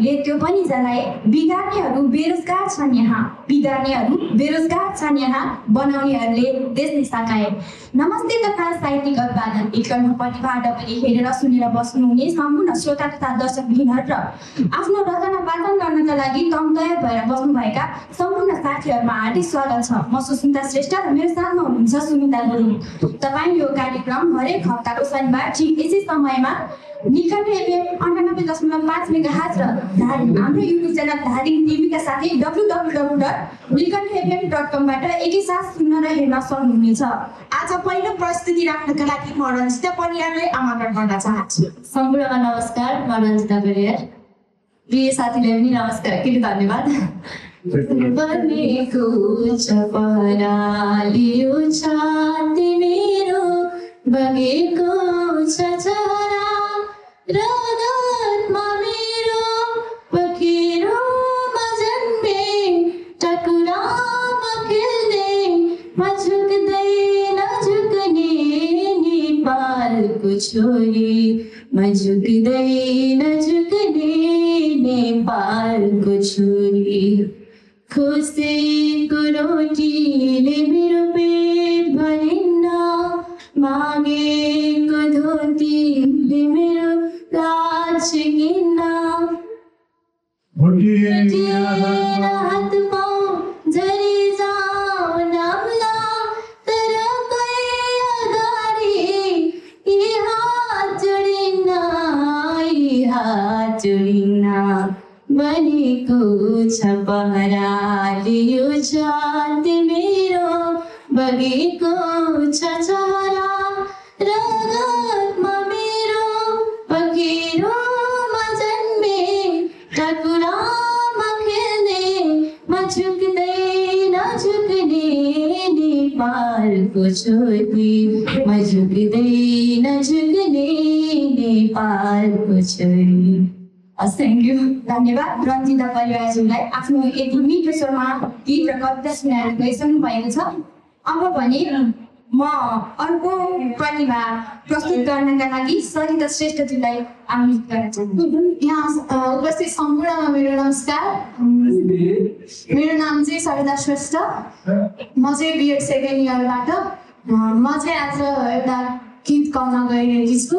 चलाउनेहरूले त्यो पनि जलाए बिगार्नेहरू बेरोजगार छन् यहाँ बिगार्नेहरू बेरोजगार छन् यहाँ बनाउनेहरूले देशले सकाए नमस्ते तथा साहित्यिक अभिवादन। एकर्णपट्टिबाट पनि हेरेर सुनेर बस्नुहुने सम्पूर्ण श्रोता तथा दर्शकबिनहरू र आफ्नो रचना वाचन गर्नका लागि तम तयार भएर बस्नुभएका सम्पूर्ण साथीहरूमा हार्दिक स्वागत छ। म सुस्मिता श्रेष्ठ र मेरो साथमा हुनुहुन्छ सुमिता गुरुङ। तपाईँ यो कार्यक्रम हरेक हप्ताको शनिबार ठिक यसै समयमा एफएम अन्ठानब्बे दशमलव पाँच मेगा हात र हाम्रो युट्युब च्यानल धादिङ टिभीका साथै W W W dot Nikat FM dot कमबाट एकैसाथ सुन्न र हेर्न सक्नुहुनेछ। आज पहिलो प्रस्तुति राख्नका लागि म रञ्जिता परियारलाई आमन्त्रण गर्न चाहन्छु। सम्पूर्णमा नमस्कार म रञ्जिता पेरियर प्रिय साथीलाई पनि नमस्कार के धन्यवाद। बनेको छ पहरालियो छाती मेरो बगेको छ। चरा रगतमा मेरो पखेरोमा जन्मे टकुरामा खेल्ने म झुक्दै नझुक्ने नेपालको छोरी म झुक्दै नझुक्ने नेपालको छोरी खुसीको कविता सुनाएर गइसक्नु भएको छ अब भने म अर्को प्रतिभा प्रस्तुत गर्नका लागि सरिता श्रेष्ठज्यूलाई आमन्त्रित गर्न चाहन्छु यहाँ अ, उपस्थित सम्पूर्णमा मेरो नमस्कार मेरो नाम चाहिँ सरिता श्रेष्ठ। म चाहिँ बिएड सेकेन्ड इयरबाट म चाहिँ आज एउटा गीत गाउन गइरहेकी छु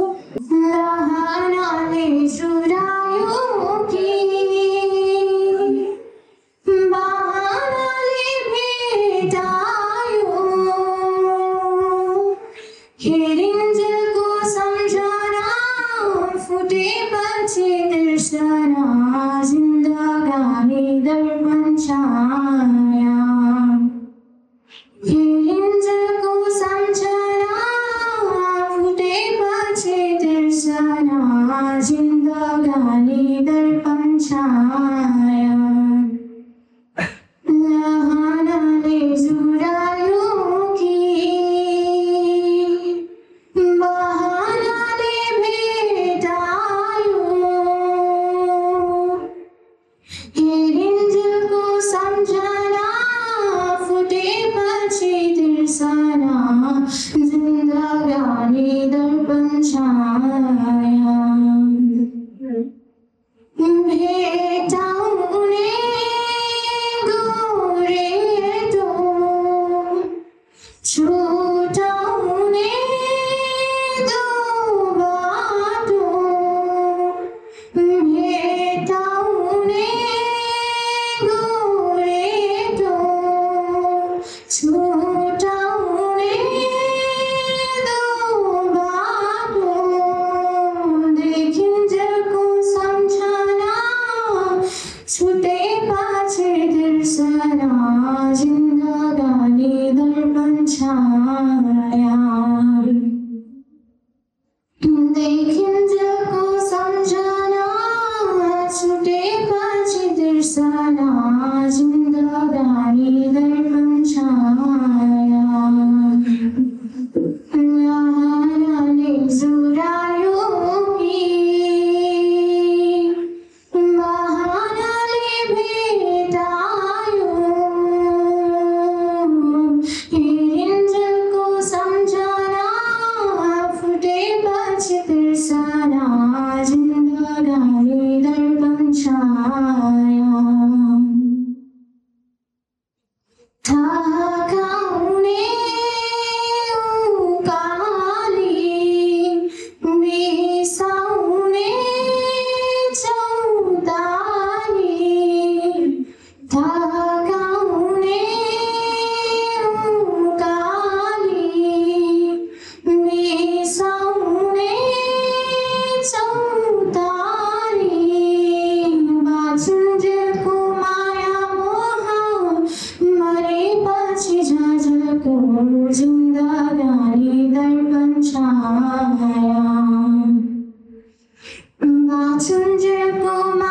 瞬间不满。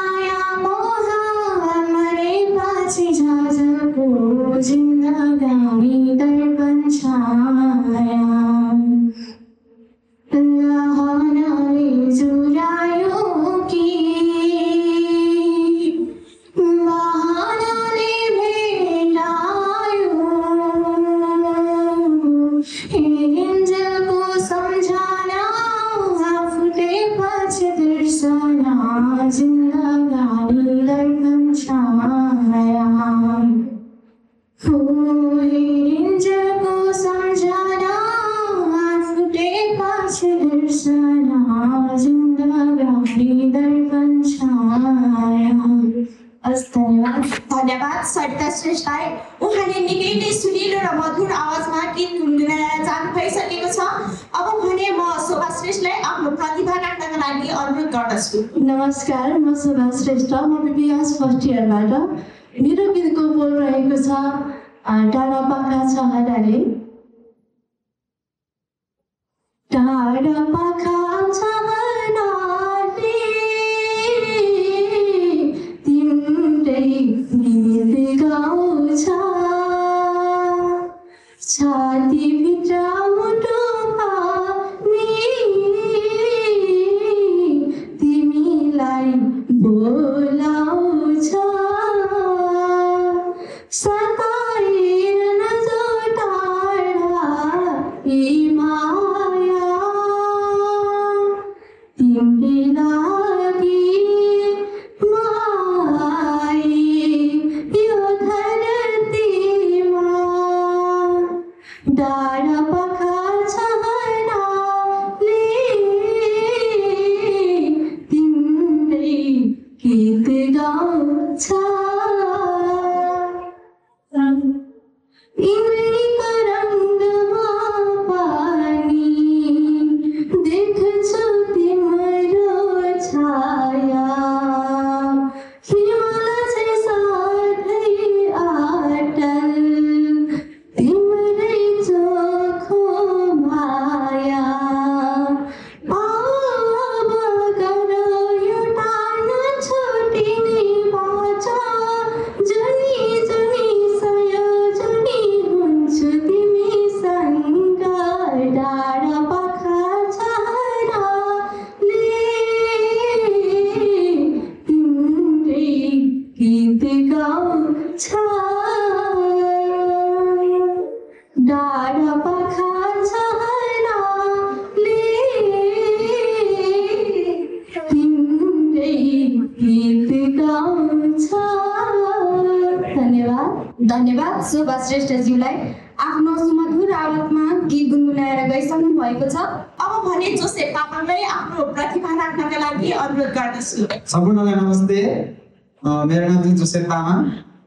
धन्यवाद। धन्यवाद शोभा श्रेष्ठज्यूलाई आफ्नो सुमधुर आवाजमा गीत गुनगुनाएर गइसक्नु भएको छ। अब भने जोसेफ तामाङलाई आफ्नो प्रतिभा राख्नका लागि अनुरोध गर्दछु। सम्पूर्णलाई नमस्ते। मेरो नाम चाहिँ जोसेफ तामाङ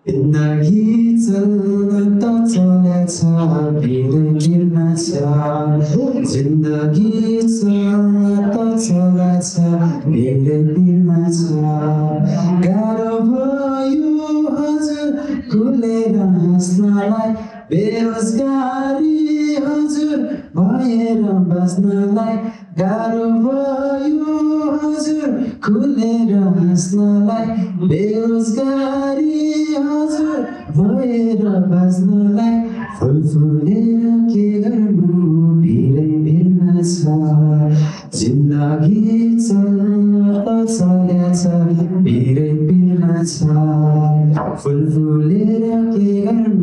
जिन्दगी चल्न त चलेछ भिरमा छ। जिन्दगी चल्न त चलेछ भिरमा हाँस्नलाई बेरोजगारी हजुर भएर बस्नलाई गाह्रो भयो हजुर खुलेर हाँस्नलाई बेरोजगारी हजुर भएर बाँच्नलाई फुल फुलेर के गर्नु भिरै भिर्न छ जिन्दगी चल्न त चलेछ भिरै भिर्न छ फुल फुलेर के गर्नु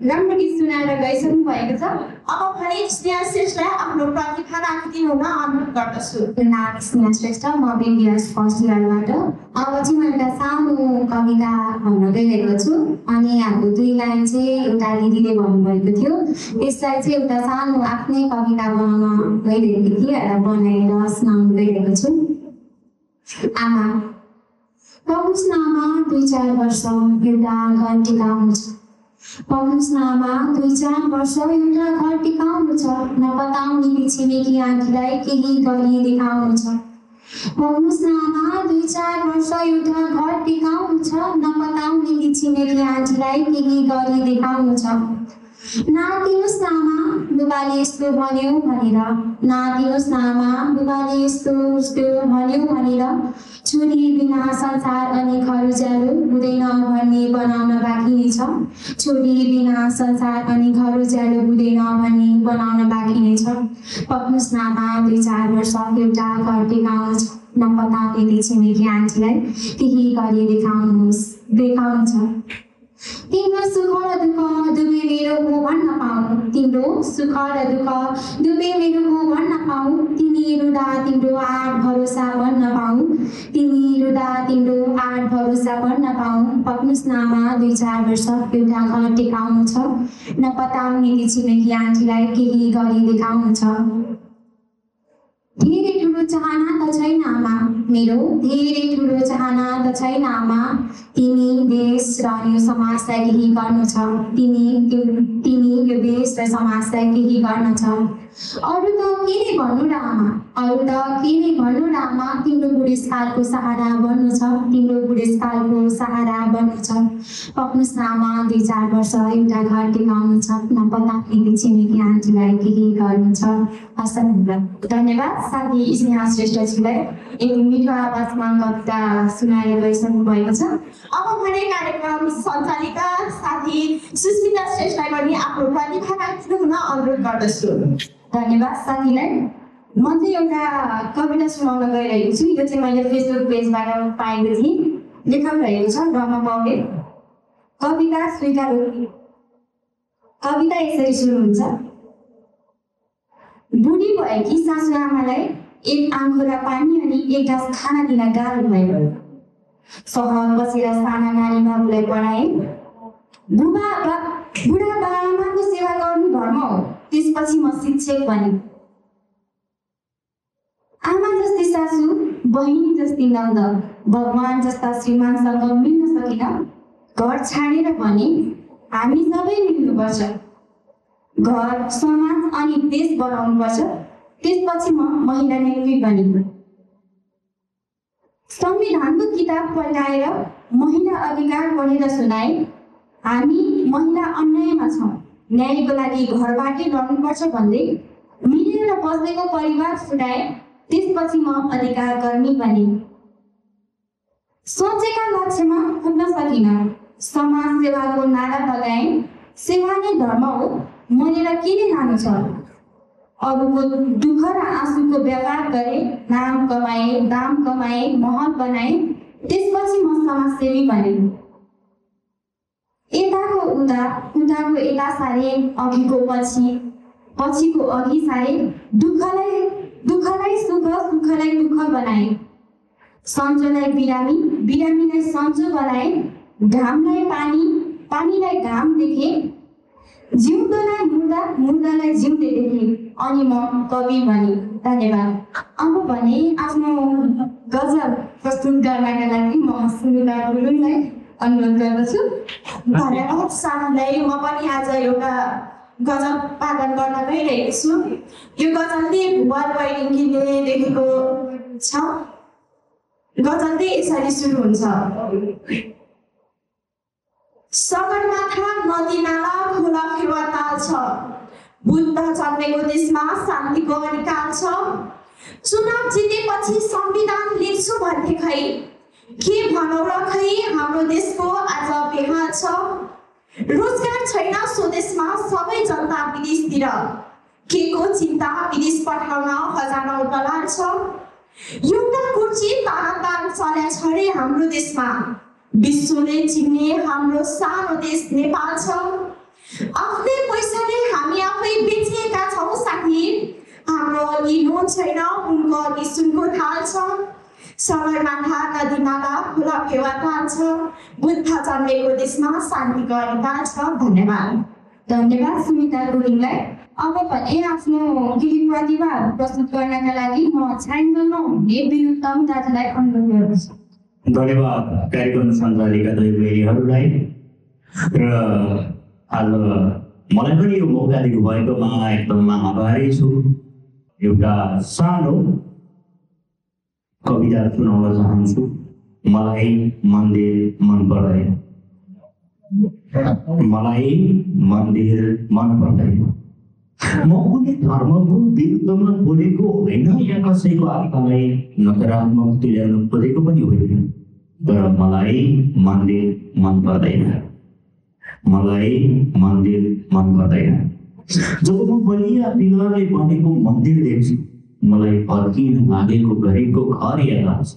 राम्रो गीत सुनाएर गइसक्नु भएको छ अब भने स्नेहा श्रेष्ठलाई आफ्नो प्रतिभा राखिदिनु हुन अनुरोध गर्दछु नाम स्नेहा श्रेष्ठ म बिबिएस फर्स्ट इयरबाट अब चाहिँ म एउटा सानो कविता भन्न गइरहेको छु अनि हाम्रो दुई लाइन चाहिँ एउटा दिदीले भन्नुभएको थियो यसलाई चाहिँ एउटा सानो आफ्नै कविता बनाउन गइरहेको थिएँ र बनाएर सुनाउनु गइरहेको छु आमा नामा दुई चार वर्ष एउटा घर टिकाउनु छ पहुँच नामा दुई चार वर्ष एउटा घर टिकाउनु छ। नपताउने छिमेकी आँखीलाई केही गरी देखाउनु छ। पहुँच नामा दुई चार वर्ष एउटा घर टिकाउनु छ। नपताउने छिमेकी आँखीलाई केही गरी देखाउनु छ। नादिनुहोस् नामा बुबाले यस्तो भन्यो भनेर नादिनुहोस् नामा बुबाले यस्तो उस्तो भन्यो भनेर छोरी बिना संसार अनि घर उज्यालो हुँदैन भन्ने बनाउन बाँकी नै छ। छोरी बिना संसार अनि घर उज्यालो हुँदैन भन्ने बनाउन बाँकी नै छ। पक्नुहोस् नामा दुई चार वर्ष एउटा घर टिकाउनु छ नपताउने छिमेकी आन्टीलाई केही गरी देखाउनुहोस्। देखाउनु छ तिम्रो सुख र दुःख दुवै मेरो हो भन्न पाऊ तिम्रो सुख र दुःख दुवै मेरो हो भन्न पाऊ तिमी रुदा तिम्रो आठ भरोसा भन्न पाऊ तिमी रुदा तिम्रो आठ भरोसा भन्न पाऊ पक्नुहोस् नामा दुई चार वर्ष एउटा घर टेकाउनु छ नपताउने ती छिमेकी आन्टीलाई केही गरी देखाउनु छ धेरै ठुलो चाहना त छैन आमा मेरो धेरै ठुलो चाहना त छैन आमा तिमी देश र यो समाजलाई केही गर्नु छ। तिमी तिमी यो देश र समाजलाई केही गर्न छ। अरू त के नै भन्नु र आमा अरू त के नै भन्नु र आमा तिम्रो बुढेसकालको सहारा बन्नु छ। तिम्रो बुढेसकालको सहारा बन्नु छ। पक्नुहोस् न आमा दुई चार वर्ष एउटा घर टिकाउनु छ। नपताउने छिमेकी आन्टीलाई केही गर्नु छ। हस् धन्यवाद। साथी स्नेहा श्रेष्ठजीलाई। मिठो आवाजमा कविता सुनाएर गइसक्नु भएको छ। अब भने कार्यक्रम सञ्चालिका साथी सुस्मिता श्रेष्ठलाई पनि आफ्नो प्रतिभा राखिदिनु हुन अनुरोध गर्दछु। धन्यवाद साथीलाई। म चाहिँ एउटा कविता सुनाउन गइरहेको छु। यो चाहिँ मैले फेसबुक पेजबाट पाएको थिएँ। लेखक रहेको छ रमा पौडेल। कविता स्वीकार कविता यसरी सुरु हुन्छ बुढी भएकी सासु आमालाई एक आँखुरा पानी अनि एक ग्लास खाना दिन गाह्रो भयो। सहर बसेर साना नानी बाबुलाई पढाए। बुबा बा बुढा बाआमाको सेवा गर्नु धर्म हो त्यसपछि म शिक्षक बने। आमा जस्तै सासु बहिनी जस्तै नन्द भगवान् जस्ता श्रीमानसँग मिल्न सकिन घर छाडेर भने हामी सबै मिल्नुपर्छ। घर समाज अनि देश बनाउनुपर्छ। त्यसपछि म महिला नेत्री बने संविधानको किताब पल्टाएर महिला अधिकार पढेर सुनाए हामी महिला अन्यायमा छौँ। न्यायको लागि घरबाटै लड्नुपर्छ भन्दै मिलेर बस्दैको परिवार छुटाए त्यसपछि म अधिकार कर्मी बने। सोचेका लक्ष्यमा पुग्न सकिनँ। समाज सेवाको नारा लगाएँ सेवा नै धर्म हो। मरेर के नै लानु छ? अरूको दुःख र आँसुको व्यापार गरे नाम कमाए दाम कमाए महल बनाए त्यसपछि म समाजसेवी बने। यताको उता उताको यता सारे अघिको पछि पछिको अघि सारे दुःखलाई दुःखलाई सुख सुखलाई दुःख बनाए। सन्चोलाई बिरामी बिरामीलाई सन्चो बनाए घामलाई पानी पानीलाई घाम देखे जिउँदोलाई मुर्दा मुर्दालाई जिउँदे देखे अनि म कवि बने। धन्यवाद। अब भने आफ्नो गजल प्रस्तुत गर्नका लागि म सुनिला गुरुङलाई अनुरोध गर्दछु। धन्यवाद। सानलाई म पनि आज एउटा गजल पालन गर्न गइरहेको छु। यो गजल चाहिँ भुवन बैरिङ्गीले लेखेको छ। गजल चाहिँ यसरी सुरु हुन्छ सगरमाथा नदी नाला खोला फेवा ताल छ। बुद्ध जन्मेको देशमा शान्तिको अधिकार छ। चुनाव जितेपछि संविधान लेख्छु भन्थे खै। के भनौ र खै हाम्रो देशको आज बेहाल छ। रोजगार छैन स्वदेशमा सबै जनता विदेशतिर। के को चिन्ता विदेश पठाउन हजारौँ डलर छ। एउटा कुर्ची तानातान चल्या छ रे हाम्रो देशमा। विश्वले चिन्ने हाम्रो सानो देश नेपाल छ आफ्नै पैसाले हामी आफै बेचिएका छौँ साथी हाम्रो अघि नुन छैन उनको अघि सुनको थाल छ सगरमाथा नदी नाला खुला फेवा ताल छ बुद्ध जन्मेको देशमा शान्तिको अधिकार छ धन्यवाद धन्यवाद सुमिता गुरुङलाई अब भने आफ्नो केही प्रतिभा प्रस्तुत गर्नका लागि म छाइन्जलमा हुने विरुद्धम दाजुलाई अनुरोध गर्दछु धन्यवाद कार्यक्रम सञ्चालिका दुई बहिनीहरूलाई र आज मलाई पनि यो मौका दिनुभएकोमा एकदम आभारी छु। एउटा सानो कविता सुनाउन चाहन्छु। मलाई मन्दिर मन पर्दैन। मलाई मन्दिर मन पर्दैन। म कुनै धर्मको विरुद्धमा बोलेको होइन या कसैको आत्मालाई नकारात्मक तुल्याउन खोजेको पनि होइन। तर मलाई मन्दिर मन पर्दैन मलाई मन्दिर मन पर्दैन जब म बलिया पिलरले बनेको मन्दिर देख्छु मलाई फर्किन लागेको गरिबको घर याद आउँछ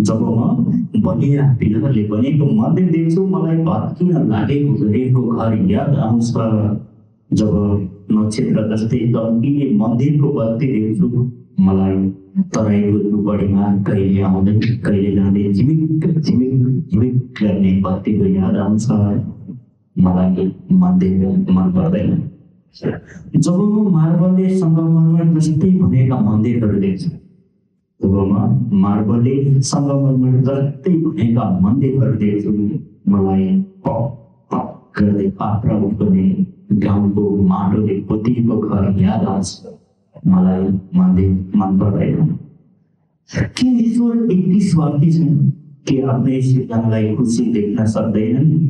जब म बलिया पिलरले बनेको मन्दिर देख्छु मलाई फर्किन लागेको गरिबको घर याद आउँछ जब नक्षत्र जस्तै चम्किने मन्दिरको बत्ती देख्छु मलाई तराईको झुपडीमा कहिले आउँदै कहिले जाँदै झिमिक झिमिक झिमिक गर्ने बत्तीको याद आउँछ मलाई मन्दिर मन पर्दैन जब म मार्बलले सङ्गमरमर जस्तै भनेका मन्दिरहरू देख्छु जब म मार्बलले सङ्गमरमर जस्तै भनेका मन्दिरहरू देख्छु मलाई पप पप गर्दै पात्र गाउँको माटोले पोतिएको घर याद आउँछ मलाई मन्दिर मन पर्दैन के ईश्वर यति स्वार्थी छन् के आफ्नै सिर्जनालाई खुसी देख्न सक्दैनन्?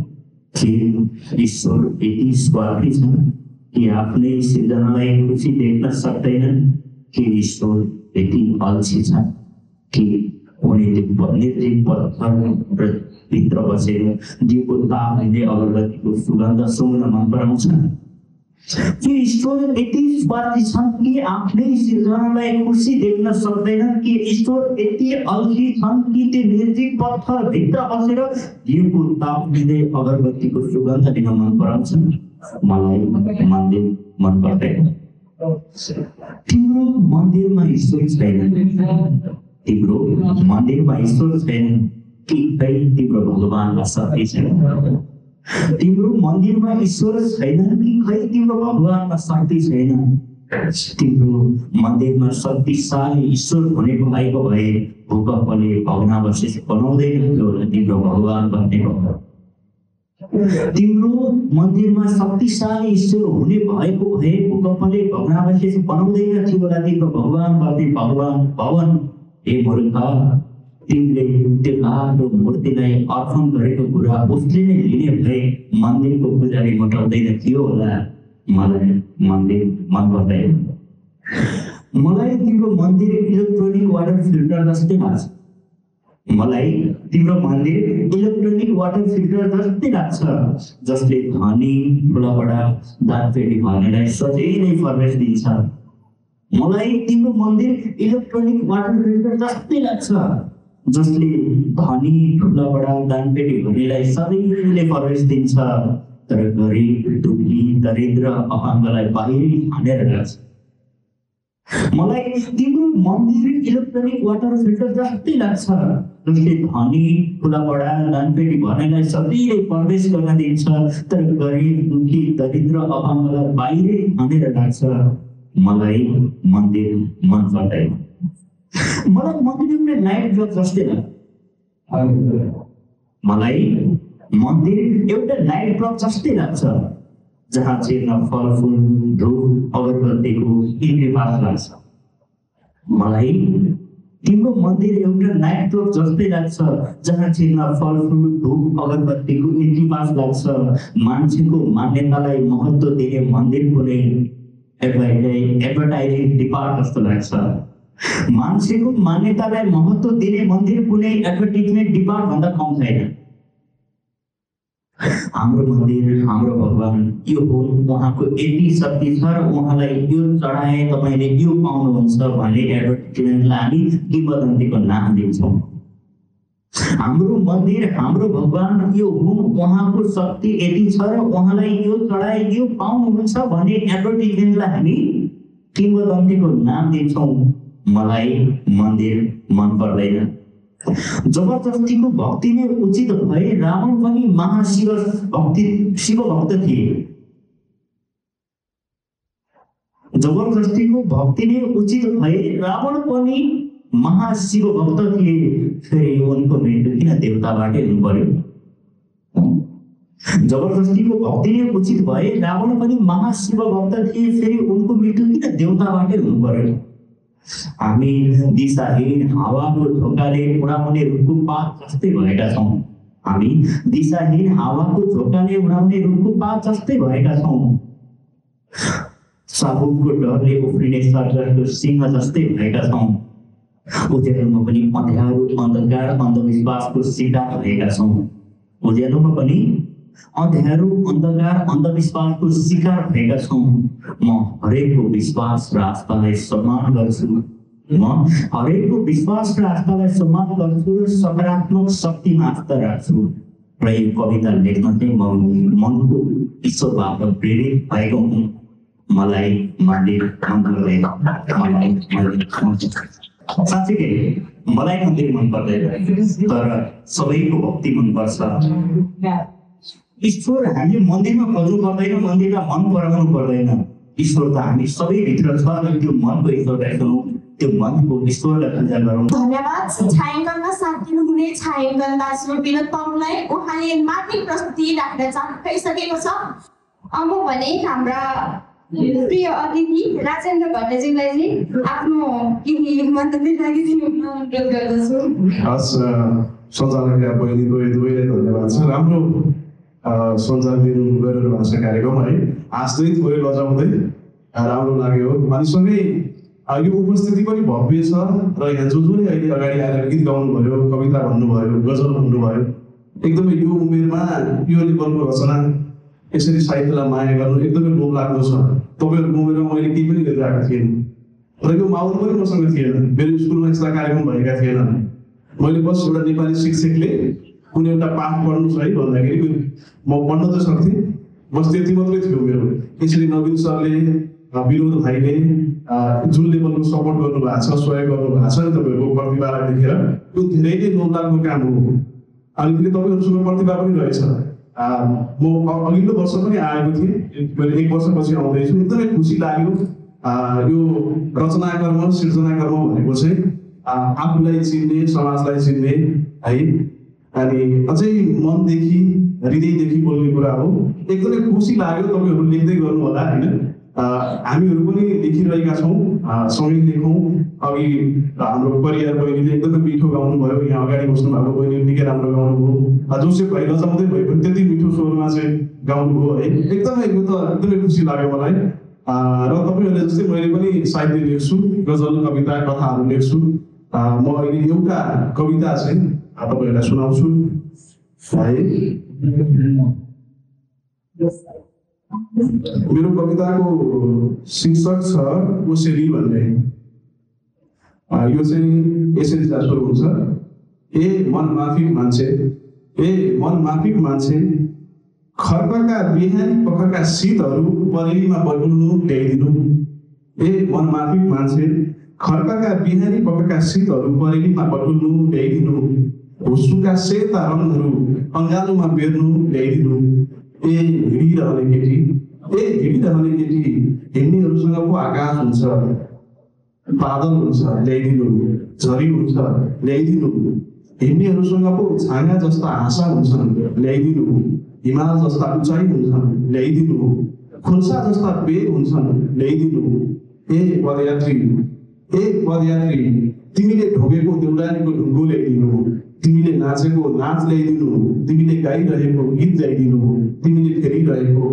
के ईश्वर यति स्वार्थी छन् कि आफ्नै सिर्जनालाई खुसी देख्न सक्दैनन्? के ईश्वर यति अल्छी छन् कि उनीले निर्जीव पत्थर भित्र बसेर जिउको ताप अगरबत्तीको सुगन्ध सुँग्न मन पराउँछन् के ईश्वर यति स्वार्थी छन् कि आफ्नै सिर्जनालाई खुसी देख्न सक्दैनन् कि ईश्वर यति अल्छी छन् कि त्यो निर्जीव पत्थर भित्र बसेर जिउको ताप लिँदै अगरबत्तीको सुगन्ध दिन मन पराउँछन् मलाई मन्दिर मन पर्दैन तिम्रो मन्दिरमा ईश्वर छैन तिम्रो मन्दिरमा ईश्वर छैन कि तिम्रो भगवान्मा शक्ति छैन तिम्रो मन्दिरमा ईश्वर छैन कि खै तिम्रो भगवान्मा शक्ति छैन? तिम्रो मन्दिरमा शक्तिशाली ईश्वर हुने भएको भए भूकम्पले भग्नावशेष बनाउँदैन थियो तिम्रो भगवान भन्ने भयो तिम्रो मन्दिरमा शक्तिशाली ईश्वर हुने भएको भए भूकम्पले भग्नावशेष बनाउँदैन थियो होला तिम्रो भगवान भन्ने भगवान भवन। हे मूर्ख तिमीले त्यो लाटो मूर्तिलाई अर्पण गरेको कुरा उसले नै लिने भए मन्दिरको पुजारी मटाउँदैन थियो होला मलाई मन्दिर मन पर्दैन मलाई तिम्रो मन्दिर इलेक्ट्रोनिक वाटर फिल्टर जस्तै लाग्छ मलाई तिम्रो मन्दिर इलेक्ट्रोनिक वाटर फिल्टर जस्तै लाग्छ जसले धनी ठुलाबडा दानपेटी भनेलाई सजिलै प्रवेश दिन्छ मलाई तिम्रो मन्दिर इलेक्ट्रोनिक वाटर फिल्टर जस्तै लाग्छ जसले धनी ठुलाबडा दानपेटी भनेलाई सधैँले प्रवेश दिन्छ तर गरिब दुखी दरिद्र अपाङ्गलाई बाहिरै हानेर राख्छ मलाई तिम्रो मन्दिर इलेक्ट्रोनिक वाटर फिल्टर जस्तै लाग्छ। जसले धनी ठुलाबडा दानपेटी भनेलाई सधैँले प्रवेश गर्न दिन्छ तर गरिब दुखी दरिद्र अपाङ्गलाई बाहिरै हानेर राख्छ मलाई मन्दिर मन पर्दैन मलाई मन्दिर एउटा नाइट क्लब जस्तै लाग्छ मलाई मन्दिर एउटा नाइट क्लब जस्तै लाग्छ जहाँ चिर्न फलफुल धुप अगरबत्तीको इन्द्रिवास लाग्छ। मलाई तिम्रो मन्दिर एउटा नाइट क्लब जस्तै लाग्छ जहाँ चिर्न फलफुल धुप अगरबत्तीको इन्द्रिवास लाग्छ। मान्छेको मान्यतालाई महत्त्व दिने मन्दिर कुनै एडभर्टाइजिङ डिपार्ट जस्तो लाग्छ। मान्छेको मान्यतालाई महत्त्व दिने मन्दिर कुनै एडभर्टिजमेन्ट डिपार्ट भन्दा कम छैन। हाम्रो मन्दिर हाम्रो भगवान यो हो उहाँको यति शक्ति छ र उहाँलाई यो चढाए तपाईँले यो पाउनुहुन्छ भन्ने एडभर्टिजमेन्टलाई हामी किंवदन्तीको नाम दिन्छौँ। हाम्रो मन्दिर हाम्रो भगवान यो हुन् उहाँको शक्ति यति छ र उहाँलाई यो चढाइदियो पाउनुहुन्छ भने एडभर्टिजमेन्टलाई हामी किम्बदन्तीको नाम दिन्छौँ। मलाई मन्दिर मन पर्दैन। जबरजस्तीको भक्ति नै उचित भए रावण पनि महाशिव भक्ति शिव भक्त थिए। जबरजस्तीको भक्ति नै उचित भए रावण पनि महाशिव भक्त थिए। फेरि उनको मृत्यु किन देवताबाटै हुनु पर्यो? जबरजस्तीको भक्ति नै उचित भए रावण पनि महाशिव भक्त थिए। फेरि उनको मृत्यु किन देवताबाटै हुनु पर्यो? हामी दिशाहीन हावाको झोकाले उडाउने रुखको जस्तै भएका छौँ हामी दिशाहीन हावाको झोकाले उडाउने रुखको जस्तै भएका छौँ साबुकको डरले उफ्रिने सिंह जस्तै भएका छौँ उज्यालोमा पनि अँध्यारो अन्धकार अन्धविश्वासको शिकार भएका छौँ उज्यालोमा पनि अँध्यारो अन्धकार अन्धविश्वासको शिकार भएका छौँ। म हरेकको विश्वास र आस्थालाई सम्मान गर्छु। म हरेकको विश्वास र आस्थालाई सम्मान गर्छु र सकारात्मक शक्तिमा आस्था राख्छु। र यो कविता लेख्न चाहिँ म मनको ईश्वरबाट प्रेरित भएको हुँ। मलाई पर्दैन मलाई। साँच्चीकै मलाई मन्दिर मन पर्दैन तर सबैको भक्ति मनपर्छ ईश्वर हामीले मन्दिरमा खोज्नु पर्दैन मन्दिरमा मन पराउनु पर्दैन। ईश्वर त हामी सबैभित्र छ र त्यो मनको ईश्वरलाई सुनौँ त्यो मनको ईश्वरलाई पूजा गरौँ। धन्यवाद। छायाङ्कनमा साथ दिनुहुने छायाङ्कन दाजु विनोद पौडलाई उहाँले मार्मिक प्रस्तुति राख्न चाहनु भइसकेको छ। अब भने हाम्रा प्रिय अतिथि राजेन्द्र भट्टजीलाई चाहिँ आफ्नो केही मन्तव्य राखिदिनु अनुरोध गर्दछु हस् अ, सञ्चालकका बहिनी दुवै दुवैलाई धन्यवाद छ। राम्रो अ, सञ्चालन गरेर भाषा कार्यक्रम है। हाँस्दै थोरै लजाउँदै राम्रो लाग्यो अनि सँगै अ, यो उपस्थिति पनि भव्य छ र यहाँ जो जसले अहिले अगाडि आएर गीत गाउनुभयो कविता भन्नुभयो गजल भन्नुभयो एकदमै यो उमेरमा यो लेभलको रचना यसरी साहित्यलाई माया गर्नु एकदमै लोभ लाग्दो छ। तपाईँहरूको उमेरमा मैले केही पनि गरिरहेको थिएन। र यो माहौल पनि मसँग थिएन। मेरो स्कुलमा यस्ता कार्यक्रम भएका थिएनन्। मैले बस एउटा नेपाली शिक्षकले कुनै एउटा पाठ पढ्नु छ है भन्दाखेरि म पढ्न त सक्थेँ बस त्यति मात्रै थियो मेरो यसरी नवीन सरले विनोद भाइले जुन लेभलको सपोर्ट गर्नुभएको छ सहयोग गर्नुभएको छ नि तपाईँहरूको प्रतिभालाई देखेर यो धेरै नै लोभलाग्दो काम हो अनि फेरि तपाईँहरूसँग प्रतिभा पनि रहेछ म अघिल्लो वर्ष पनि आएको थिएँ मैले एक वर्षपछि आउँदैछु एकदमै खुसी लाग्यो यो रचना कर्म सिर्जना कर्म भनेको चाहिँ आफूलाई चिन्ने समाजलाई चिन्ने है अनि अझै मनदेखि हृदयदेखि बोल्ने कुरा हो। एकदमै खुसी लाग्यो तपाईँहरू लेख्दै गर्नु होला होइन हामीहरू पनि लेखिरहेका छौँ सँगै लेखौँ। अघि हाम्रो परिवार बहिनीले एकदमै मिठो गाउनुभयो यहाँ अगाडि बस्नु भएको बहिनी निकै राम्रो गाउनुभयो। अ, जोसेफ भाइ लजाउँदै भए पनि त्यति मिठो स्वरमा चाहिँ गाउनुभयो है। एकदमै यो त एकदमै खुसी लाग्यो मलाई। र तपाईँहरूले जस्तै मैले पनि साहित्य लेख्छु गजल कविता कथाहरू लेख्छु। म अहिले एउटा कविता चाहिँ तपाईँहरूलाई सुनाउँछु मेरो कविताको शीर्षक छ ओसेरी भन्ने यो चाहिँ यसरी सुरु हुन्छ ए मन माफिक मान्छे ए मन माफिक मान्छे खर्कका बिहानी पखका शीतहरू परेलीमा बटुल्नु ल्याइदिनु ए मन माफिक मान्छे खर्कका बिहानी पखका शीतहरू परेलीमा बटुल्नु ल्याइदिनु भुसुका सेता रङहरू अँगालोमा बेर्नु ल्याइदिनु। ए हिँडिरहने केटी ए हिँडिरहने केटी हिँड्नेहरूसँग पो आकाश हुन्छ बादल हुन्छ ल्याइदिनु झरी हुन्छ ल्याइदिनु। हिँड्नेहरूसँग पो छाँगा जस्ता आशा हुन्छन् ल्याइदिनु। हिमाल जस्ता उचाइ हुन्छन् ल्याइदिनु। खोल्सा जस्ता पेट हुन्छन् ल्याइदिनु। ए पदयात्री ए पदयात्री तिमीले ढोगेको देउरानीको ढुङ्गो ल्याइदिनु। तिमीले नाचेको नाच ल्याइदिनु। तिमीले गाइरहेको गीत ल्याइदिनु तिमीले फेरिरहेको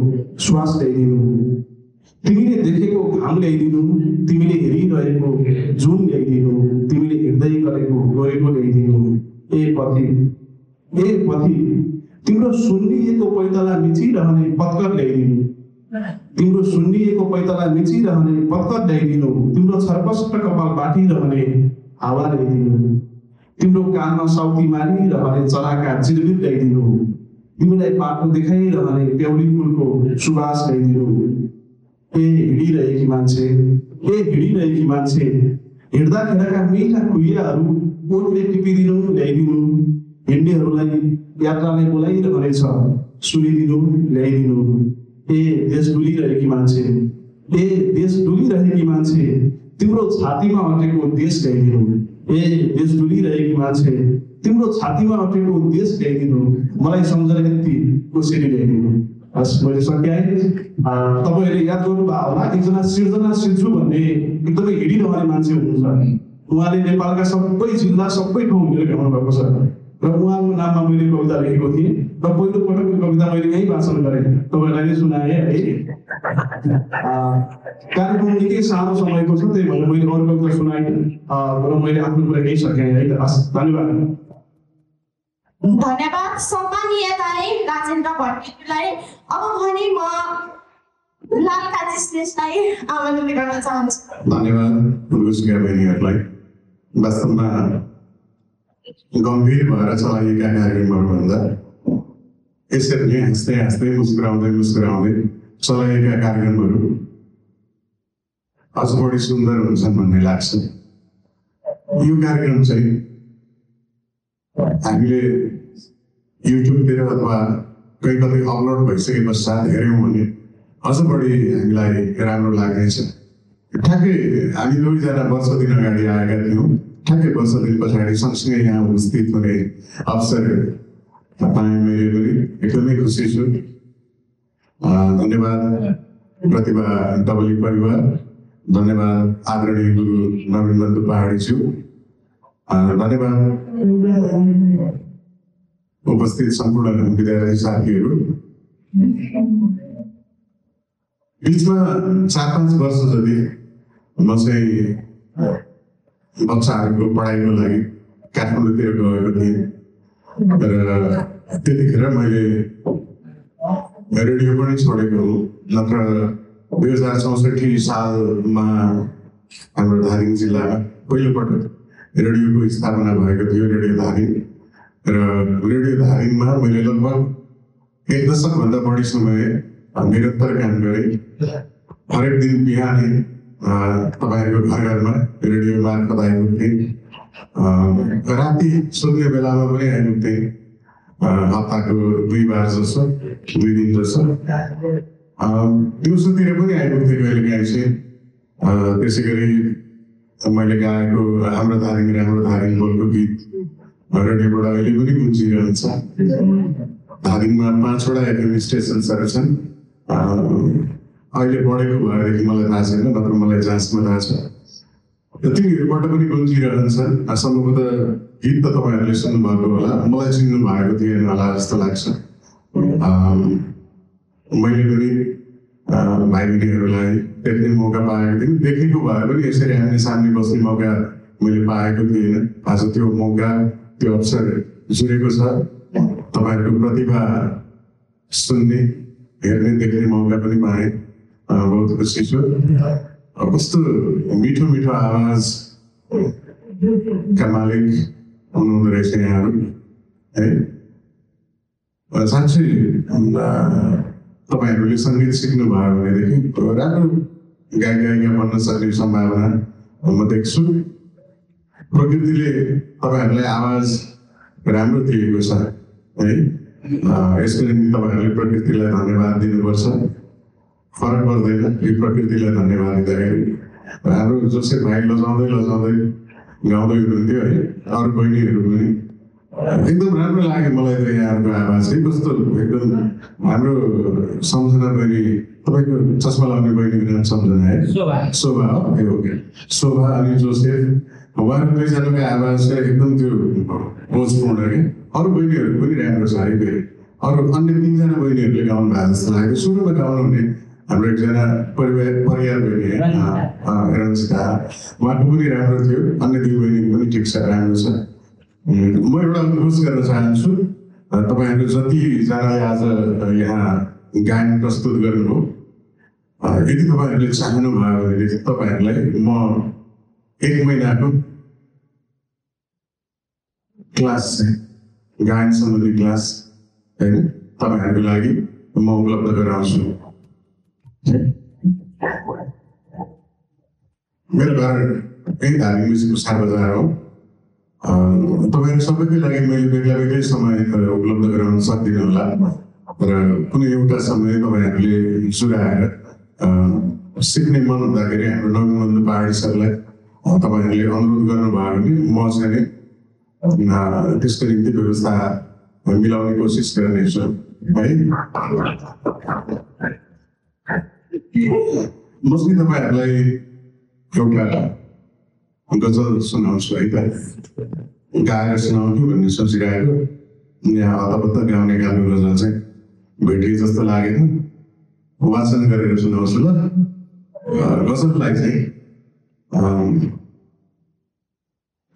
श्वास ल्याइदिनु। तिमीले देखेको घाम ल्याइदिनु। तिमीले हेरिरहेको जुन ल्याइदिनु। तिमीले हिँड्दै गरेको गोरेको ल्याइदिनु। ए पथि ए पथि तिम्रो सुन्निएको पैताला मिचिरहने पत्कर ल्याइदिनु। तिम्रो सुन्निएको पैताला मिचिरहने पत्कर ल्याइदिनु। तिम्रो छरपष्ट कपाल बाटिरहने हावा ल्याइदिनु। तिम्रो कानमा साउती मारिरहने चराका चिरबिर ल्याइदिनु तिमीलाई बाटो देखाइरहने प्याउली फुलको सुवास ल्याइदिनु ए हिँडिरहेकी मान्छे ए हिँडिरहेकी मान्छे हिँड्दाखेरका मिठा खुइयाहरू कोटले टिपिदिनु ल्याइदिनु। हिँड्नेहरूलाई यात्राले बोलाइरहनेछ सुनिदिनु ल्याइदिनु। ए देश डुलिरहेकी मान्छे ए देश डुलिरहेकी मान्छे तिम्रो छातीमा अटेको देश ल्याइदिनु। ए देश डुलिरहेकी मान्छे तिम्रो छातीमा अटेको देश ल्याइदिनु। मलाई सम्झना यति कोसेली ल्याइदिनु। हस् मैले सकेँ तपाईँहरूले याद गर्नुभयो होला एकजना सिर्जना सिर्जु भन्ने एकदमै हिँडिरहने मान्छे हुनुहुन्छ। उहाँले नेपालका सबै जिल्ला सबै ठाउँ भ्याउनु भएको छ। र उहाँको नाममा मैले कविता लेखेको थिएँ। र पहिलो पटकको कविता मैले यहीँ भाषण गरेँ तपाईँहरूलाई नै सुनाएँ है। अँ, कार्यक्रम निकै सानो समयको छ त्यही भएर मैले अरू कविता सुनाएँ। र मैले आफ्नो कुरा केही सकेँ है त हस् धन्यवाद। धन्यवाद सम्मानीय दाई राजेन्द्र भट्टराईलाई अब भने म लाल काजी श्रेष्ठलाई आमन्त्रण गर्न चाहन्छु। धन्यवाद रुसका बहिनीहरूलाई वास्तवमा गम्भीर भएर चलाइएका कार्यक्रमहरूभन्दा यसरी नै हाँस्दै हाँस्दै मुस्कुराउँदै मुस्कुराउँदै चलाइएका कार्यक्रमहरू अझ बढी सुन्दर हुन्छन् भन्ने लाग्छ यो कार्यक्रम चाहिँ हामीले युट्युबतिर अथवा कहीँ कतै अपलोड भइसके पश्चात हेऱ्यौँ भने अझ बढी हामीलाई राम्रो लाग्नेछ ठ्याक्कै हामी दुईजना वर्ष दिन अगाडि आएका थियौँ ठ्याक्कै वर्ष दिन पछाडि सँगसँगै यहाँ उपस्थित हुने अवसर पाएँ मैले पनि एकदमै खुसी छु धन्यवाद। प्रतिभा डबली परिवार धन्यवाद आदरणीय गुरु नवीन बन्धु पहाडीज्यू धन्यवाद उपस्थित सम्पूर्ण विद्यार्थी साथीहरू बिचमा चार पाँच वर्ष जति म चाहिँ बच्चाहरूको पढाइको लागि काठमाडौँतिर गएको थिएँ र त्यतिखेर मैले रेडियो पनि छोडेको हो नत्र दुई हजार चौसठी सालमा हाम्रो धादिङ जिल्लामा पहिलोपटक रेडियोको स्थापना भएको थियो रेडियो धादिङ र रेडियो धादिङमा मैले लगभग एक दशकभन्दा बढी समय निरन्तर काम गरेँ हरेक दिन बिहानै तपाईँहरूको घर घरमा रेडियो मार्फत आइपुग्थेँ अ, राति सुत्ने बेलामा पनि आइपुग्थेँ हप्ताको दुई बार जस्तो दुई दिन जस्तो अ, दिउँसोतिर पनि आइपुग्थेँ कहिले काहीँ चाहिँ त्यसै गरी मैले गाएको हाम्रो धारिङ राम्रो धारिङ बोलको गीत रेडियोबाट अहिले पनि गुन्जिरहन्छ धादिङमा पाँचवटा एफएम स्टेसन्सहरू छन् अहिले बढेको भएदेखि मलाई थाहा छैन नत्र मलाई जाँचमा थाहा छ तिनीहरूबाट पनि गुन्जिरहन्छन् अँ, सम्भवतः गीत त तपाईँहरूले सुन्नुभएको होला। मलाई चिन्नु भएको थिएन होला जस्तो लाग्छ। मैले पनि भाइ बहिनीहरूलाई देख्ने मौका पाएको थिएँ। देखेको भए पनि यसरी आम्ने सामने बस्ने मौका मैले पाएको थिएन। आज त्यो मौका त्यो अवसर जुरेको छ। तपाईँहरूको प्रतिभा सुन्ने हेर्ने देख्ने मौका पनि पाएँ। बहुत खुसी छु। कस्तो मिठो मिठो आवाज का मालिक हुनुहुँदो रहेछ यहाँहरू है साँच्चै तपाईँहरूले सङ्गीत सिक्नुभयो भनेदेखि राम्रो गायक गायिका बन्न सक्ने सम्भावना म देख्छु प्रकृतिले तपाईँहरूलाई आवाज राम्रो दिएको छ है यसको निम्ति तपाईँहरूले प्रकृतिलाई धन्यवाद दिनुपर्छ फरक पर्दैन यो प्रकृतिलाई धन्यवाद दिँदाखेरि हाम्रो जोसेफ भाइ लजाउँदै लजाउँदै गाउँदै हुनुहुन्थ्यो है अरू बहिनीहरू पनि। एकदम राम्रो लाग्यो मलाई त यहाँहरूको आवाज है कस्तो एकदम हाम्रो सम्झना बहिनी तपाईँको चस्मा लगाउने बहिनीको नाम सम्झना है? शोभा। हो? ए ओके। शोभा अनि जोसेफ उहाँहरू दुईजनाको आवाज चाहिँ एकदम त्यो रोजपूर्ण के अरू बहिनीहरू पनि राम्रो छ है फेरि। अरू अन्य तिनजना बहिनीहरूले गाउनु भएको जस्तो लाग्यो। सुरुमा गाउनु हुने हाम्रो एकजना परिवार परिवार बहिनी रन्जिता उहाँको पनि राम्रो थियो अन्य दुई बहिनीको पनि ठिक छ राम्रो छ म एउटा अनुरोध गर्न चाहन्छु तपाईँहरू जतिजनाले आज यहाँ गायन प्रस्तुत गर्नुभयो यदि तपाईँहरूले चाहनुभयो भनेदेखि तपाईँहरूलाई म एक महिनाको क्लास गायन सम्बन्धी क्लास होइन तपाईँहरूको लागि म उपलब्ध गराउँछु मेरो घर यही धार्मिक म्युजिकको बजार हो तपाईँहरू सबैकै लागि मैले बेग्ला बेग्लै समय उपलब्ध गराउन सक्दिनँ होला र कुनै एउटा समय तपाईँहरूले सुगाएर सिक्ने मन हुँदाखेरि हाम्रो नवीनबन्धु पहाडी सरलाई तपाईँहरूले अनुरोध गर्नुभयो भने म चाहिँ त्यसको निम्ति व्यवस्था मिलाउने कोसिस गर्नेछु है म चाहिँ तपाईँहरूलाई एउटा गजल सुनाउँछु है त गाएर सुनाउँछु भन्ने सोचिरहेको यहाँ हतपत्त गाउने गाएको गजल चाहिँ भेटिए जस्तो लागेन वाचन गरेर सुनाउँछु ल गजललाई चाहिँ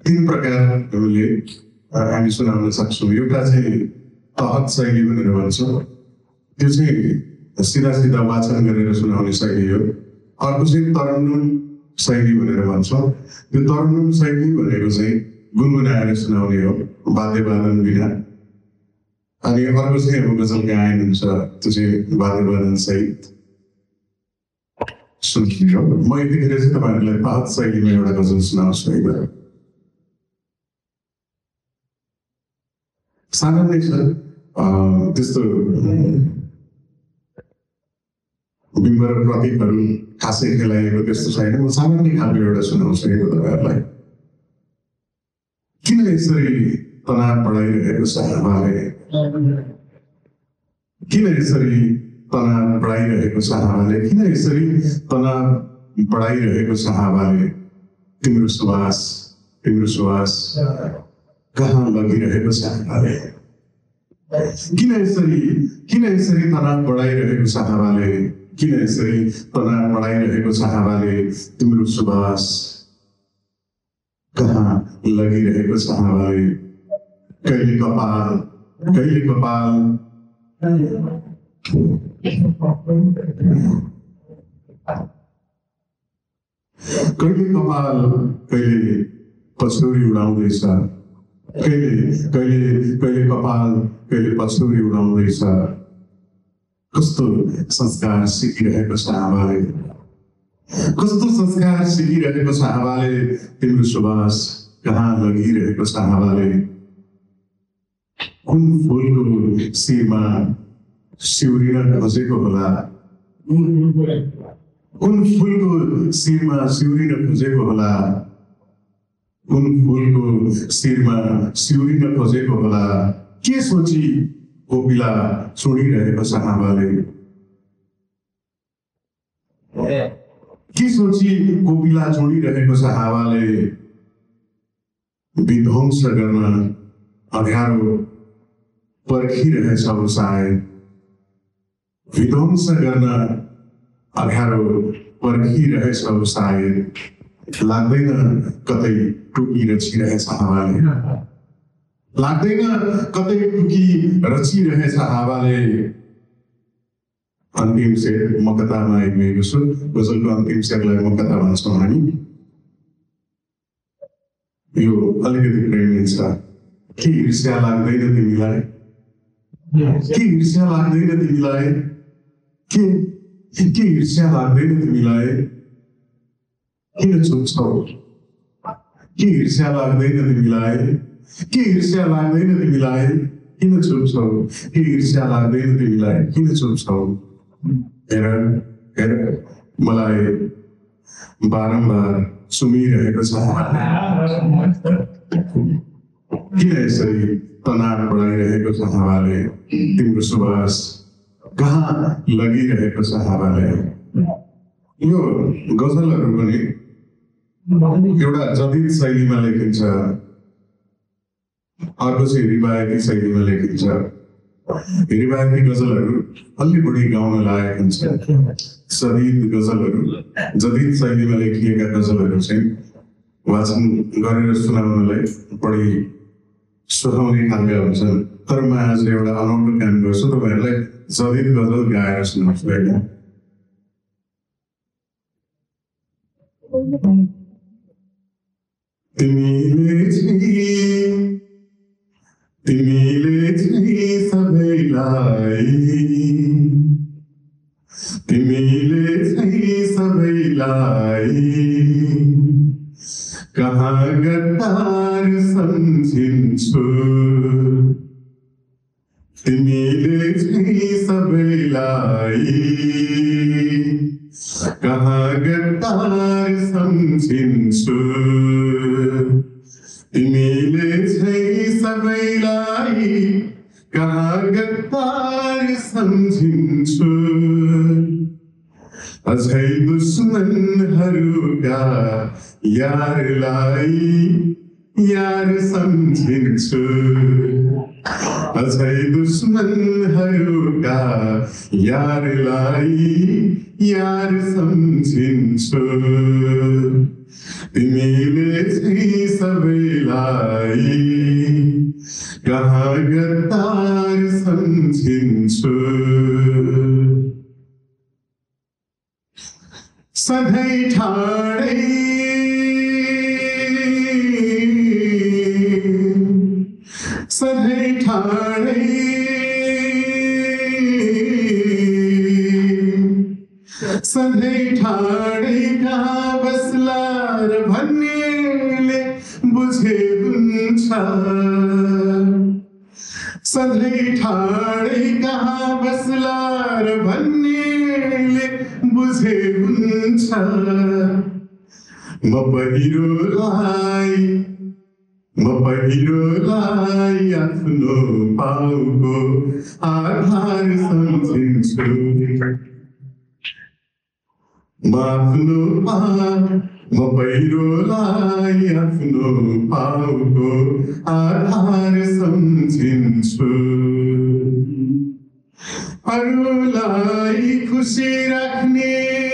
तिन प्रकारले अँ, हामी सुनाउन सक्छौँ एउटा चाहिँ तहत शैली भनेर भन्छौँ त्यो चाहिँ सिधा सिधा वाचन गरेर सुनाउने शैली हो अर्को चाहिँ तरन्नुम शैली भनेर भन्छौँ त्यो तरन्नुम शैली भनेको चाहिँ गुनगुनाएर सुनाउने हो वाद्य वादन बिना अनि अर्को चाहिँ अब गजल गायन हुन्छ त्यो चाहिँ वाद्य वादन सहित म यतिखेर चाहिँ तपाईँहरूलाई पात शैलीमा एउटा गजल सुनाउँछु है। सामान्य छ त्यस्तो बिम्ब र प्रतीकहरू खासै खेलाइएको त्यस्तो छैन म सामान्य खालको एउटा सुनाउँछु है तपाईँहरूलाई किन यसरी तनाव बढाइरहेको छ हावाले किन यसरी तनाव बढाइरहेको छ हावाले किन यसरी तनाव बढाइरहेको छ हावाले तिम्रो सुवास तिम्रो सुवास कहाँ लगिरहेको छ हावाले किन यसरी किन यसरी तनाव बढाइरहेको छ हावाले किन यसरी तनाव बढाइरहेको छ हावाले तिम्रो सुवास कहाँ लगिरहेको छ हावाले कहिले कपाल कहिले कपाल कहिले कपाल कहिले पछौरी उडाउँदैछ कहिले कहिले कहिले कपाल कहिले पछौरी उडाउँदैछ कस्तो संस्कार सिकिरहेको छ आमाले? कस्तो संस्कार सिकिरहेको छ आमाले? तिम्रो सुवास कहाँ लगिरहेको छ आमाले? कुन फुलको शिरमा सिउरिन खोजेको होला? कुन फुलको शिरमा सिउरिन खोजेको होला? कुन फुलको शिरमा सिउरिन खोजेको होला? के सोची? कोपिला छोडिरहेको छ आमाले के सोची कोपिला छोडिरहेको छ हावाले विध्वंस गर्न अँध्यारो पर्खिरहेछ सायद विध्वंस गर्न अँध्यारो पर्खिरहेछ सायद लाग्दैन कतै टुकी रचिरहेछ हावाले लाग्दैन कतै टुकी रचिरहेछ हावाले। अन्तिम शेर म कतामा आइपुगेको छु। गजलको अन्तिम शेरलाई म कता भन्छौँ हामी। यो अलिकति प्रेमी छ। के ईर्ष्या लाग्दैन तिमीलाई? के ईर्ष्या लाग्दैन तिमीलाई? के के ईर्ष्या लाग्दैन तिमीलाई? किन चुप्छौ के ईर्ष्या लाग्दैन तिमीलाई? के ईर्ष्या लाग्दैन तिमीलाई किन चुप्छौ के ईर्ष्या लाग्दैन तिमीलाई किन चुप्छौ हेर हेर मलाई बारम्बार सुमिरहेको छ किन यसरी तनाव बढाइरहेको छ हावाले तिम्रो सुवास कहाँ लगिरहेको छ हावाले यो गजलहरू पनि एउटा जटिल शैलीमा लेखिन्छ अर्को चाहिँ रिवायती शैलीमा लेखिन्छ। रिवायती गजलहरू अलि बढी गाउन लायक हुन्छ। सदिद गजलहरू जदिद शैलीमा लेखिएका गजलहरू चाहिँ वाचन गरेर सुनाउनलाई बढी सुहाउने खालका हुन्छन्। तर म आज एउटा अनौठो काम गर्छु तपाईँहरूलाई जदिद गजल गाएर सुनाउँछु होइन तिमीले तिमीले चाहिँ सबैलाई कहाँ गद्दार सम्झिन्छु। तिमीले चाहिँ सबैलाई कहाँ गद्दार सम्झिन्छु। तिमीले चाहिँ सबैलाई कहाँ गद्दार सम्झिन्छु। दुश्मनहरूका यारलाई यार सम्झिन्छु। अझै दुश्मनहरूका यारलाई यार सम्झिन्छु। तिमीले चाहिँ सबैलाई कहाँ गद्दार सम्झिन्छु। सधैँ ठाडै सधैँ ठाडै सधैँ ठाडै कहाँ बस्ला र भन्नेले बुझे हुन्छ सधैँ ठाडै कहाँ बस्ला र भन्नेले बुझे हुन्छ म पहिरोलाई म पहिरोलाई आफ्नो पाउको आधार सम्झिन्छु म आफ्नो म पहिरोलाई आफ्नो पाउको आधार सम्झिन्छु अरूलाई खुशी राख्ने।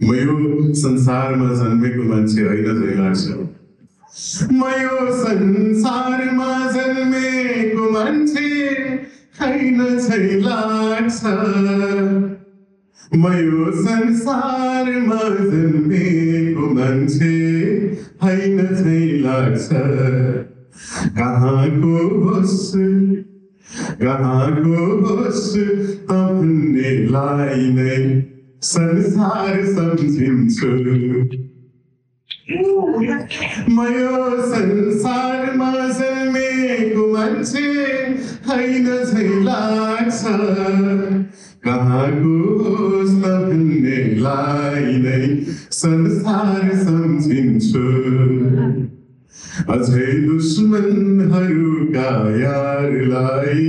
म यो संसारमा जन्मेको मान्छे होइन झै लाग्छ म यो संसारमा जन्मेको मान्छे होइन झै लाग्छ म यो संसारमा जन्मेको मान्छे होइन झै लाग्छ कहाँको होस् कहाँको होस् भन्नेलाई नै संसार सम्झिन्छु। म यो संसारमा जन्मेको मान्छे होइन झै लाग्छ कहाँको होस् त भन्नेलाई नै संसार सम्झिन्छु अझै दुश्मनहरूका यारलाई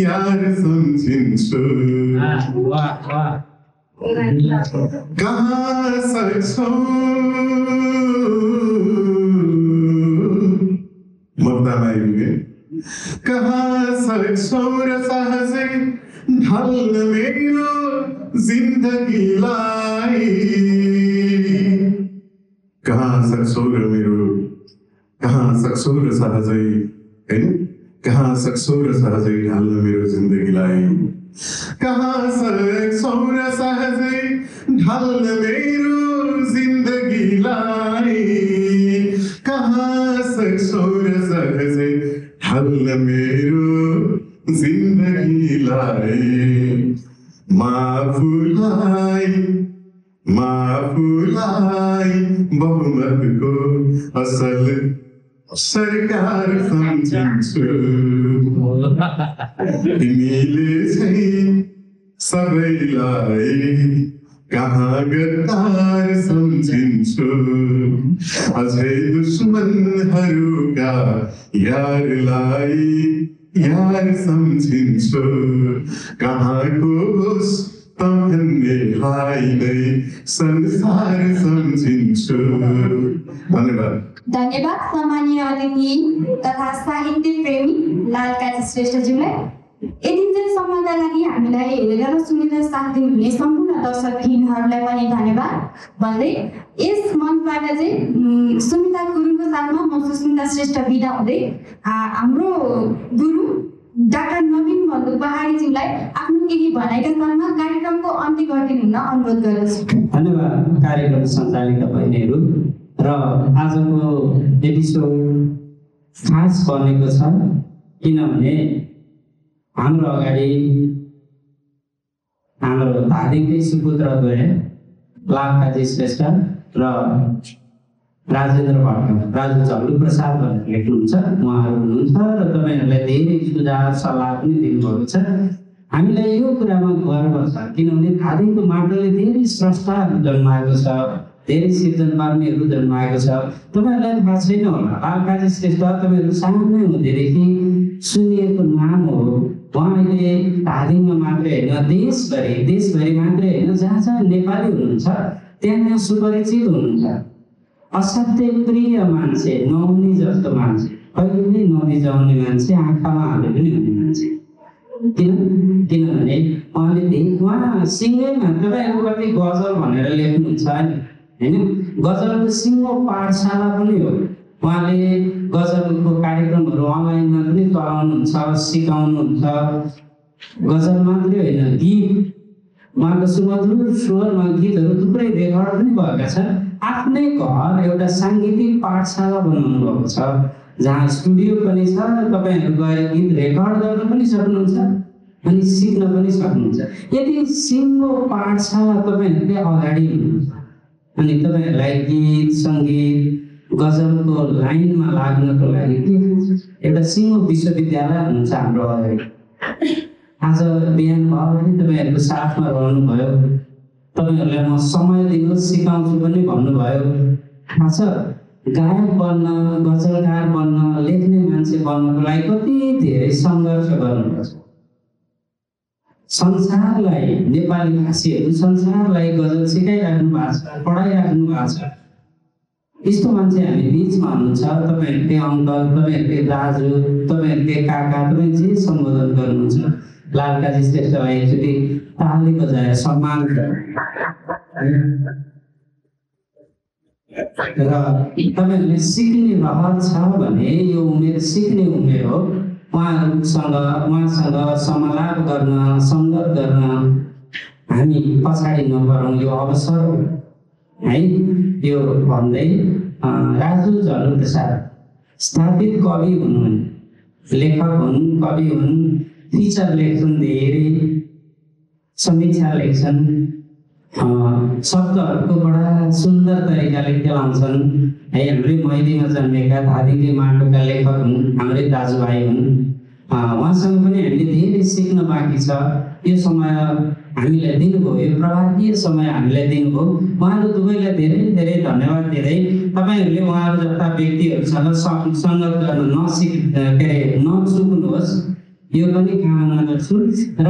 यार सम्झिन्छु कहाँ सक्छौ मक्तामा आइपुगे कहाँ सक्छौ र सहजै ढल्न मेरो जिन्दगीलाई कहाँ सक्छौ र मेरो कहाँ सक्छौ र सहजै होइन कहाँ सक्छौ र सहजै ढाल्न मेरो जिन्दगीलाई कहाँ सक्छौ र सहजै ढाल्न मेरो जिन्दगीलाई कहाँ सक्छौ र सहजै ढाल्न मेरो जिन्दगीलाई माफुलाई म आफूलाई बहुमतको असल सरकार सम्झिन्छु तिमीले सबैलाई कहाँ गद्दार सम्झिन्छु अझै दुश्मनहरूका यारलाई यार सम्झिन्छु कहाँको होस् भन्नेलाई नै संसार सम्झिन्छु धन्यवाद धन्यवाद सम्मानीय अतिथि तथा साहित्य प्रेमी लाल काजी श्रेष्ठज्यूलाई यतिन्जेलसम्मका लागि हामीलाई हेरेर र सुनेर साथ दिनुहुने सम्पूर्ण दर्शकहीनहरूलाई पनि धन्यवाद भन्दै यस मञ्चबाट चाहिँ सुमिता गुरुङको साथमा म सुस्मिता श्रेष्ठ बिदा हुँदै हाम्रो गुरु डाक्टर नवीन बन्धु पहाडीज्यूलाई आफ्नो केही भनाइका साथमा कार्यक्रमको अन्त्य गरिदिनु हुन अनुरोध गर्दछु धन्यवाद कार्यक्रम सञ्चालिका बहिनीहरू र आजको एपिसोड खास बनेको छ किनभने हाम्रो अगाडि हाम्रो धादिङकै सुपुत्रद्वय लाभकाजी श्रेष्ठ र राजेन्द्र भट्ट राजु चल्लु प्रसाद भनेर लेख्नुहुन्छ। उहाँहरू हुनुहुन्छ र तपाईँहरूलाई धेरै सुझाव सल्लाह पनि दिनुभएको छ। हामीलाई यो कुरामा गर्व छ किनभने धादिङको माटोले धेरै स्रष्टाहरू जन्माएको छ धेरै सिर्जनकर्मीहरू जन्माएको छ। तपाईँहरूलाई थाहा छैन होला लालकाजी श्रेष्ठ तपाईँहरू सानै हुँदैदेखि सुनिएको नाम हो उहाँ अहिले धादिङमा मात्रै होइन देशभरि देशभरि मात्रै होइन जहाँ जहाँ नेपाली हुनुहुन्छ त्यहाँ त्यहाँ सुपरिचित हुनुहुन्छ। असाध्यै प्रिय मान्छे नहुने जस्तो मान्छे कहिले नबिजाउने मान्छे आँखामा हाले पनि हुने मान्छे। किन? किनभने उहाँले उहाँ सिङ्गैमा तपाईँहरू कति गजल भनेर लेख्नुहुन्छ होइन? गजलको सिङ्गो पाठशाला पनि हो। उहाँले गजलको कार्यक्रमहरू अनलाइनमा पनि चलाउनुहुन्छ सिकाउनुहुन्छ। गजल मात्रै होइन गीत। उहाँको सुमधुर स्वरमा गीतहरू थुप्रै रेकर्ड पनि भएका छन्। आफ्नै घर एउटा साङ्गीतिक पाठशाला बनाउनु भएको छ जहाँ स्टुडियो पनि छ तपाईँहरू गएर गीत रेकर्ड गर्न पनि सक्नुहुन्छ अनि सिक्न पनि सक्नुहुन्छ। यदि सिङ्गो पाठशाला तपाईँहरूकै अगाडि हुनुहुन्छ अनि तपाईँहरूलाई गीत सङ्गीत गजलको लाइनमा लाग्नको लागि एउटा सिङ्गो विश्वविद्यालय हुन्छ हाम्रो अगाडि। आज बिहान भयो भने तपाईँहरूको साथमा रहनुभयो। तपाईँहरूलाई म समय दिनुहोस् सिकाउँछु पनि भन्नुभयो। थाहा छ गायक बन्न गजलकार बन्न लेख्ने मान्छे बन्नको लागि कति धेरै सङ्घर्ष गर्नुपर्छ। संसारलाई नेपाली भाषीहरू संसारलाई गजल सिकाइराख्नु भएको छ पढाइराख्नु भएको छ। यस्तो मान्छे हामी बिचमा हुनुहुन्छ। तपाईँहरूकै अङ्कल तपाईँहरूकै दाजु तपाईँहरूकै काका तपाईँ जे सम्बोधन गर्नुहुन्छ लालकाजी श्रेष्ठलाई एकचोटि ताली बजाएर सम्मान र तपाईँहरूले सिक्ने रहर छ भने यो उमेर सिक्ने उमेर हो। उहाँहरूसँग उहाँसँग समलाप गर्न सङ्गत गर्न हामी पछाडि नपरौँ यो अवसर हो। है? यो भन्दै राजु झलु प्रसाद। स्थापित कवि हुनुहुन्। लेखक हुन् कवि हुन् फिचर लेख्छन् धेरै समीक्षा लेख्छन्। शब्दहरूको बडा सुन्दर तरिकाले खेलाउँछन्। है हाम्रै मैलीमा जन्मेका धादिङकै माटोका लेखक हुन् हाम्रै दाजुभाइ हुन्। उहाँसँग पनि हामीले धेरै सिक्न बाँकी छ। यो समय हामीलाई दिनुभयो। यो प्रभातीय समय हामीलाई दिनुभयो। उहाँहरू दुवैलाई धेरै धेरै धन्यवाद दिँदै तपाईँहरूले उहाँहरू जस्ता व्यक्तिहरूसँग सङ्गत गर्न नसिक के अरे नचुक्नुहोस् यो पनि कामना गर्छु। र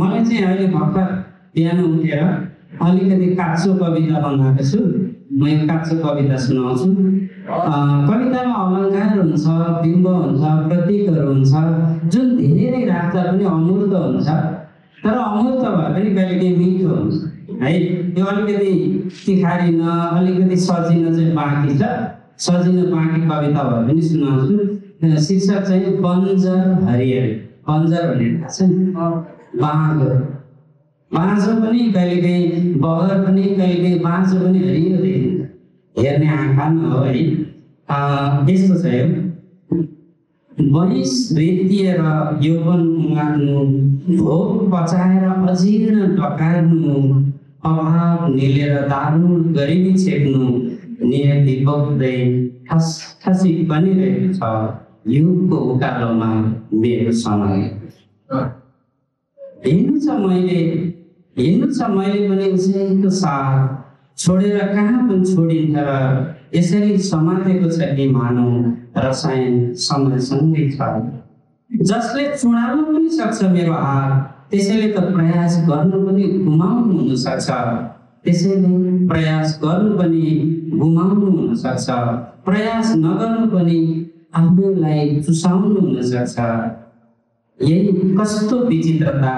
मलाई चाहिँ अहिले भर्खर बिहान उठेर अलिकति काँचो कविता बनाएको छु। म यो काँचो कविता सुनाउँछु। कवितामा अलङ्कार हुन्छ बिम्ब हुन्छ प्रतीकहरू हुन्छ जुन धेरै राख्दा पनि अमूर्त हुन्छ। तर अमूर्त भए पनि मिठो हुन्छ। है यो अलिकति तिखारिन अलिकति सजिन चाहिँ बाँकी छ। सजिन बाँकी कविता भए पनि सुनाउँछु। शीर्षक चाहिँ बन्जर हरिहरी बन्जर भन्ने थाहा छ नि? बाँझो बाँझो पनि कहिलेकाहीँ बगर पनि कहिलेकाहीँ बाँझो पनि हरियो देखिन्छ। हेर्ने आँखामा हो है। अँ, यस्तो छ यो। वैश वृत्तीय र यौवन मार्नु भोग पचाएर अजीर्ण डकार्नु अभाव निलेर दारुण गरिबी छेक्नु नियति बग्दै ठस ठसी बनिरहेको छ। युगको उकालोमा मेरो समय। हिँड्नु छ मैले हिँड्नु छ मैले पनि उसैको साथ। छोडेर कहाँ पनि छोडिन्छ र यसरी समातेको छ कि मानव? रसायन समयसँगै छ जसले चुडाउन पनि सक्छ मेरो हात त्यसैले त प्रयास गर्नु पनि गुमाउनु हुन सक्छ। त्यसैले प्रयास गर्नु पनि गुमाउनु हुन सक्छ। प्रयास नगर्नु पनि आफूलाई चुसाउनु हुन सक्छ। यही कस्तो विचित्रता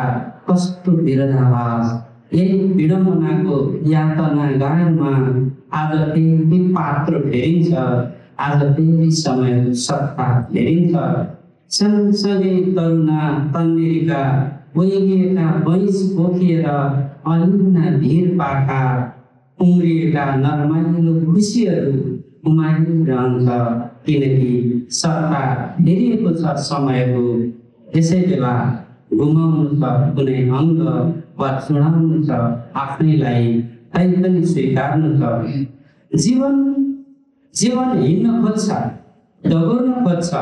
कस्तो विरोधाभास यही विडम्बनाको यातना गायनमा आज फेरि पात्र फेरिन्छ। आज फेरि समय सत्ता फेरिन्छ सँगसँगै तरुणा तन्नेरीका वैगिएका वैश पोखिएर अलिन्ना भिर पाखा उम्रिएका नरमाइलो खुसीहरू उमारिरहन्छ किनकि सत्ता फेरिएको छ समयको यसै बेला गुमाउनु छ कुनै अङ्ग वा चुडाउनु छ आफैलाई तै पनि स्वीकार्नु छ। जीवन जीवन हिँड्न खोज्छ दगोर्न खोज्छ।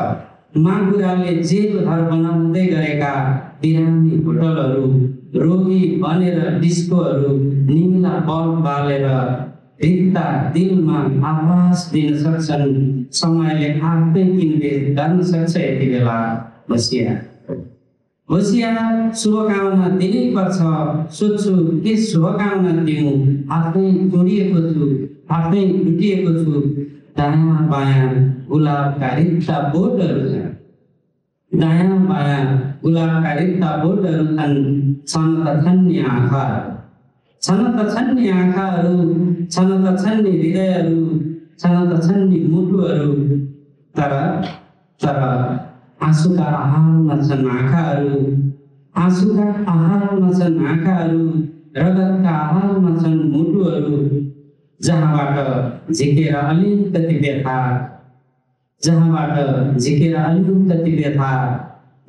मागुराले जेल घर बनाउँदै गरेका बिरामी होटलहरू रोगी बनेर डिस्कोहरू निला बल्ब बालेर भित्ता दिलमा आवास दिन सक्छन्। समयले आफै किनबेच गर्न सक्छ यति बेला होसियार होसियार शुभकामना दिनै पर्छ। सोध्छु के शुभकामना दिउँ? आफै जोडिएको छु आफै लुटिएको छु। दायाँ बायाँ गुलाबका रित्ता बोटहरू छन् दायाँ बायाँ गुलाबका रित्ता बोटहरू छन् छन त छन् नि आँखा छन त छन् नि आँखाहरू छन त छन् नि हृदयहरू छन त छन् नि मुटुहरू तर तर आँसुका आहारमा छन् आँखाहरू आँसुका आहारमा छन् आँखाहरू रगतका आहारमा छन् मुटुहरू जहाँबाट झिकेर अलिकति व्यथा जहाँबाट झिकेर अलिकति व्यथा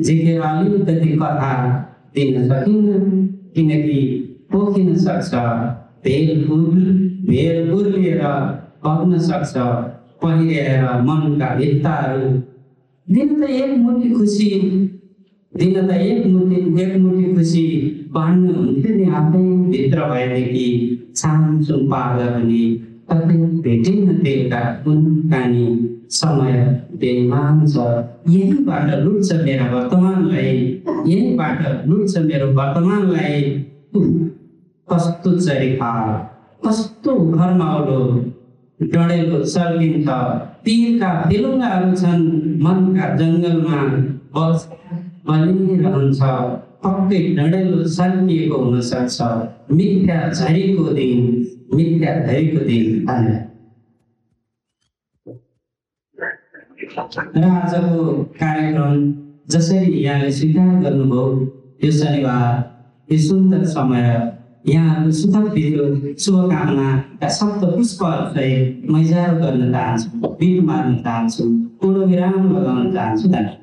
झिकेर अलिकति कथा दिन सकिन्न किनकि पोखिन सक्छ। भेल फुल भेल उर्लिएर बग्न सक्छ। पहिरेर मनका भित्ताहरू। दिन त एक मुठी खुसी। दिन त एक मुठी एक मुठी खुसी। बाँड्नु हुन्थ्यो नि आफै भित्र भएदेखि। सानो पार्दा पनि कतै भेटिन्न तेलका कुन कानी समय बेइमान छ। यहीँबाट लुट्छ मेरो वर्तमानलाई यहीँबाट लुट्छ मेरो वर्तमानलाई। कस्तो चरिखा कस्तो घरमाउलो डढेको सल्किन्छ पिरका फिलुङ्गाहरू छन् मनका जङ्गलमा बलिरहन्छ। पक्कै डढेलो सल्किएको हुनसक्छ। मिथ्या झरीको दिन मिथ्या झरीको दिन र आजको कार्यक्रम जसरी यहाँले स्वीकार गर्नुभयो यो शनिबार यो सुन्दर समय यहाँहरूको बित्यो शुभकामनाका शब्द पुष्पहरूसहित मैजारो गर्न चाहन्छु बिट मार्न चाहन्छु पूर्ण विराम लगाउन चाहन्छु धन्यवाद।